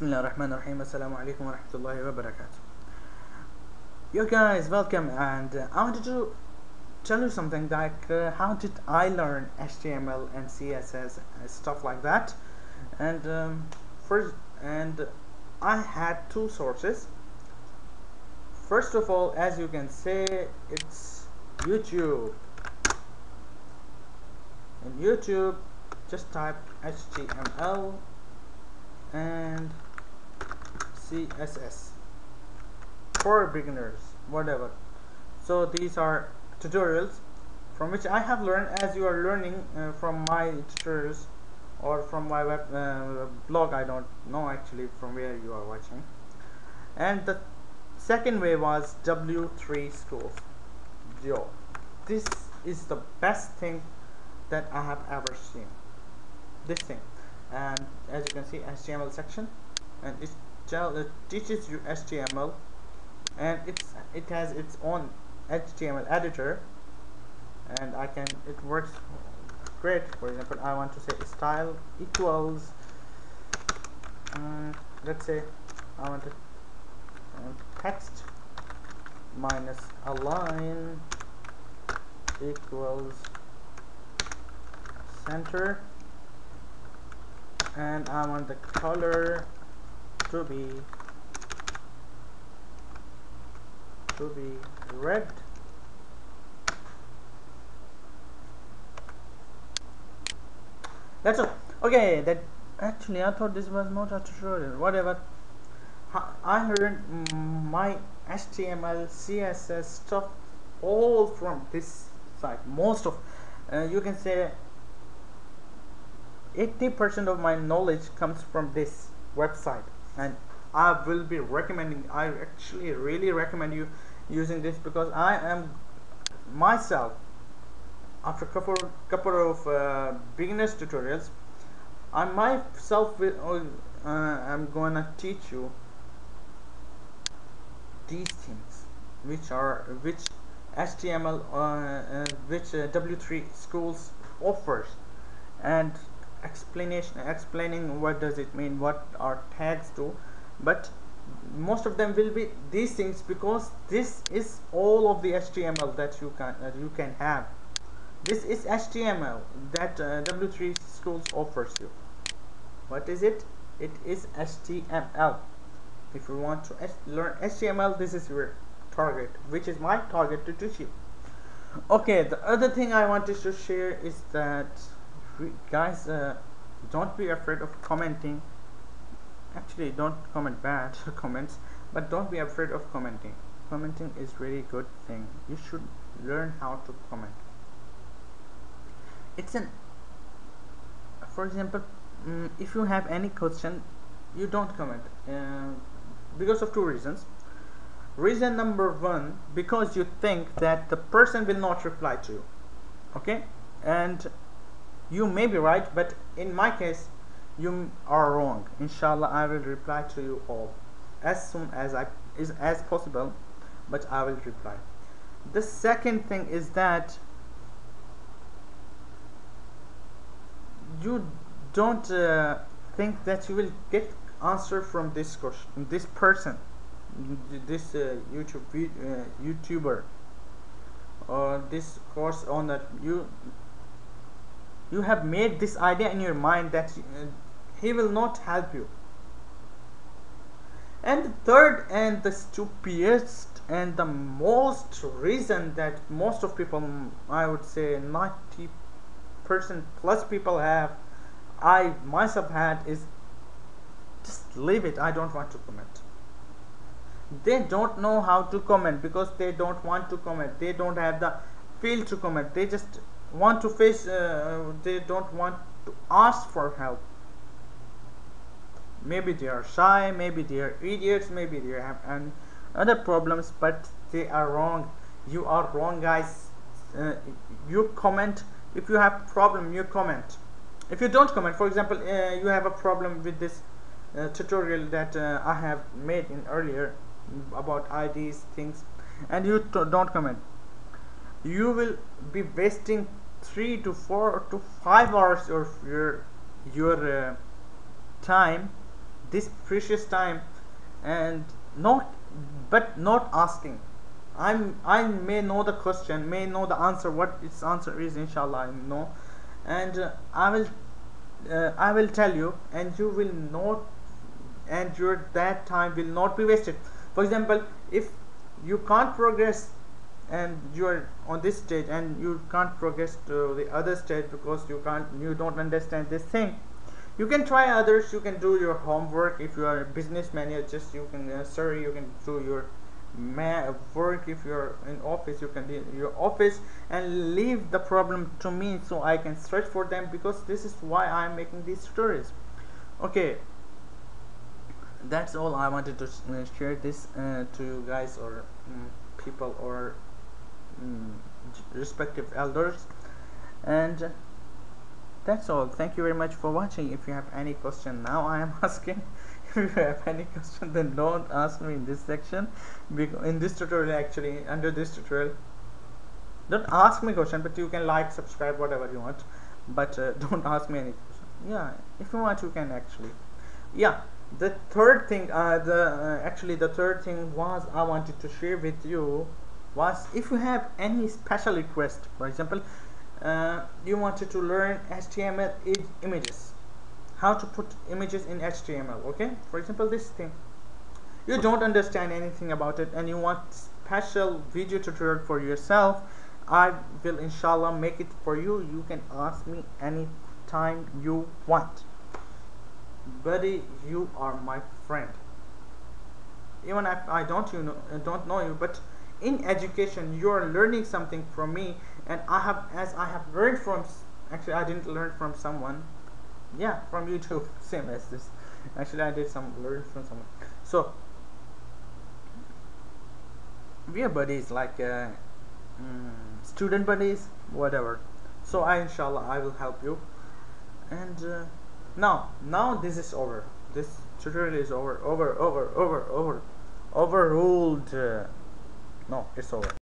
بسم الله الرحمن الرحيم السلام عليكم ورحمة الله وبركاته You guys welcome and uh, I wanted to tell you something like uh, how did I learn HTML and CSS and stuff like that and um, first and I had two sources first of all as you can say it's YouTube in YouTube just type HTML and CSS for beginners whatever. So these are tutorials from which I have learned as you are learning uh, from my tutorials or from my web uh, blog I don't know actually from where you are watching. And the second way was W3 schools. Yo this is the best thing that I have ever seen. This thing. And as you can see HTML section and it, it teaches you HTML and it's it has its own HTML editor and I can it works great. For example I want to say style equals uh, let's say I want to uh, text minus align equals center and I want the color to be to be red. That's all. Okay that actually I thought this was not a tutorial. Whatever. I learned my HTML CSS stuff all from this site. Most of uh, you can say 80% of my knowledge comes from this website and I will be recommending I actually really recommend you using this because I am myself after couple couple of uh, beginners tutorials I myself will uh, I'm gonna teach you these things which are which HTML uh, uh, which uh, W3 schools offers. And explanation explaining what does it mean what are tags do. But most of them will be these things because this is all of the HTML that you can you can have. This is HTML that uh, W3 schools offers you. What is it? It is HTML if you want to learn HTML this is your target which is my target to teach you. Okay the other thing I wanted to share is that guys uh, don't be afraid of commenting. Actually don't comment bad comments but don't be afraid of commenting. Commenting is really good thing. You should learn how to comment. It's an for example um, if you have any question you don't comment uh, because of two reasons. Reason number one because you think that the person will not reply to you okay? And you may be right but in my case you are wrong. Inshallah i will reply to you all as soon as i is as possible but i will reply. The second thing is that you don't uh, think that you will get answer from this question this person this uh, youtube uh, youtuber or this course owner. You you have made this idea in your mind that uh, he will not help you. And the third and the stupidest and the most reason that most of people i would say 90 percent plus people have i myself had is just leave it. I don't want to comment. They don't know how to comment because they don't want to comment. They don't have the feel to comment. They just want to face uh, they don't want to ask for help. Maybe they are shy maybe they are idiots maybe they have and other problems but they are wrong. You are wrong guys. Uh, you comment. If you have problem you comment. If you don't comment for example uh, you have a problem with this uh, tutorial that uh, I have made in earlier about IDs things and you don't comment you will be wasting three to four to five hours of your your uh, time this precious time and not but not asking. I'm i may know the question may know the answer what its answer is inshallah i know. And uh, i will uh, i will tell you and you will not and your that time will not be wasted. For example if you can't progress and you are on this stage and you can't progress to the other stage because you can't you don't understand this thing. You can try others you can do your homework. If you are a businessman you just you can uh, sorry you can do your work. If you're in office you can do your office and leave the problem to me so i can search for them because this is why i'm making these stories. Okay. That's all i wanted to uh, share this uh, to you guys or um, people or respective elders. And that's all. Thank you very much for watching. If you have any question now i am asking. If you have any question then don't ask me in this section. Because in this tutorial actually under this tutorial. Don't ask me question but you can like subscribe whatever you want. But uh, don't ask me any question. Yeah if you want you can actually. Yeah the third thing uh, the uh, actually the third thing was I wanted to share with you was if you have any special request for example uh, you wanted to learn HTML images how to put images in HTML okay? For example this thing. You don't understand anything about it and you want special video tutorial for yourself I will inshallah make it for you. You can ask me anytime you want. Buddy you are my friend. Even if I don't you know don't know you but in education you are learning something from me and I have as I have learned from actually I didn't learn from someone. Yeah from YouTube same as this. Actually I did some learn from someone. So we are buddies like uh, mm, student buddies whatever. So I inshallah I will help you. And uh, now now this is over. This tutorial is over over over over over overruled uh, no it's over